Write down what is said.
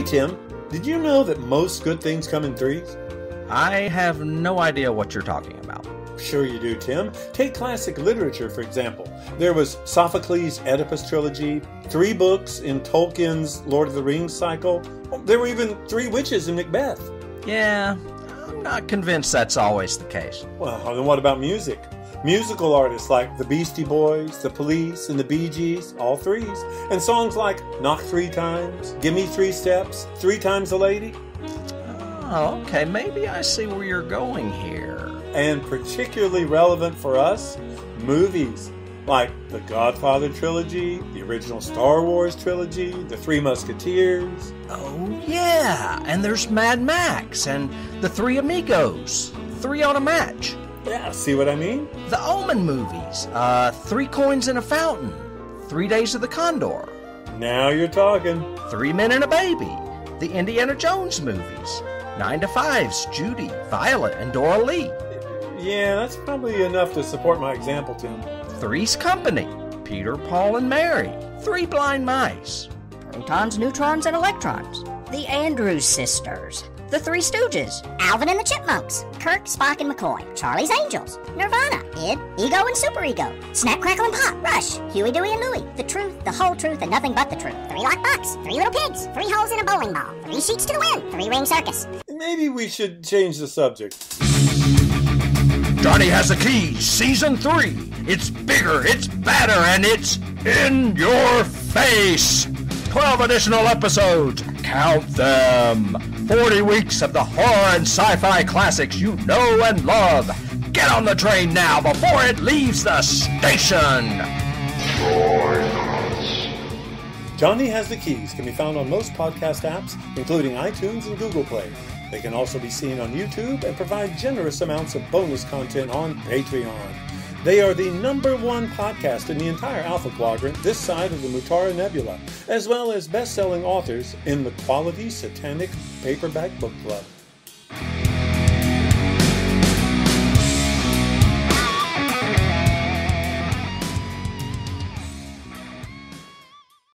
Hey, Tim, did you know that most good things come in threes? I have no idea what you're talking about. Sure, you do, Tim. Take classic literature, for example. There was Sophocles' Oedipus trilogy, three books in Tolkien's Lord of the Rings cycle. There were even three witches in Macbeth. Yeah, I'm not convinced that's always the case. Well, then what about music? Musical artists like the Beastie Boys, the Police, and the Bee Gees, all threes. And songs like Knock Three Times, Gimme Three Steps, Three Times a Lady. Oh, okay, maybe I see where you're going here. And particularly relevant for us, movies like the Godfather trilogy, the original Star Wars trilogy, the Three Musketeers. Oh, yeah, and there's Mad Max and the Three Amigos, three on a match. Yeah, see what I mean? The Omen movies, uh, Three Coins in a Fountain, Three Days of the Condor, Now you're talking. Three Men and a Baby, the Indiana Jones movies, Nine to Fives, Judy, Violet, and Dora Lee, Yeah, that's probably enough to support my example, Tim. Three's Company, Peter, Paul, and Mary, Three Blind Mice, Protons, neutrons, and electrons. The Andrews Sisters. The Three Stooges. Alvin and the Chipmunks. Kirk, Spock, and McCoy. Charlie's Angels. Nirvana. Id, Ego, and Superego. Snap, Crackle, and Pop. Rush. Huey, Dewey, and Louie. The truth, the whole truth, and nothing but the truth. Three Lock Box. Three Little Pigs. Three Holes in a Bowling Ball. Three Sheets to the Wind. Three Ring Circus. Maybe we should change the subject. Johnny has the keys, season three. It's bigger, it's badder, and it's in your face. 12 additional episodes. Count them. 40 weeks of the horror and sci fi classics you know and love. Get on the train now before it leaves the station. Johnny Has the Keys can be found on most podcast apps, including iTunes and Google Play. They can also be seen on YouTube and provide generous amounts of bonus content on Patreon. They are the number one podcast in the entire Alpha Quadrant this side of the Mutara Nebula, as well as best selling authors in the Quality Satanic Paperback Book Club.